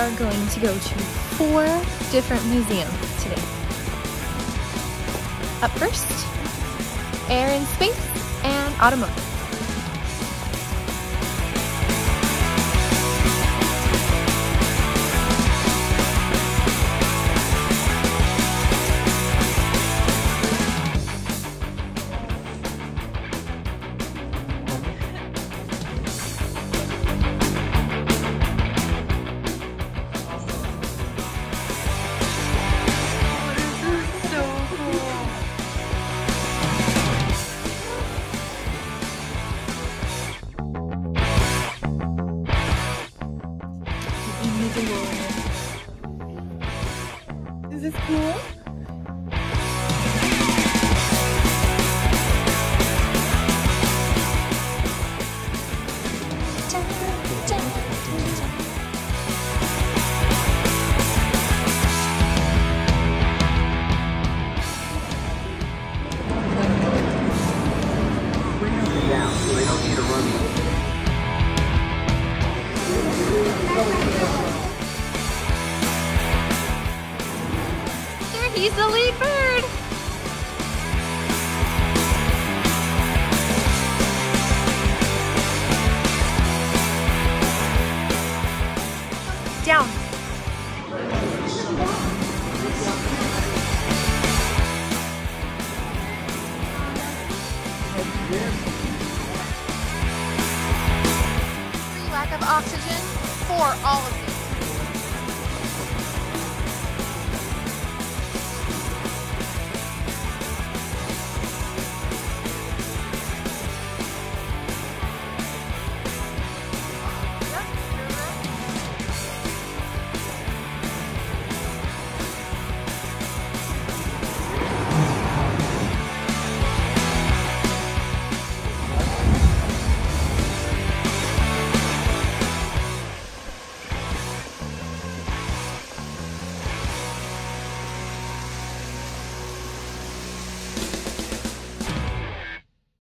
are going to go to four different museums today. Up first, Air and Space and Automotive. Is this cool? He's the lead bird. Down. Lack of oxygen for all of you.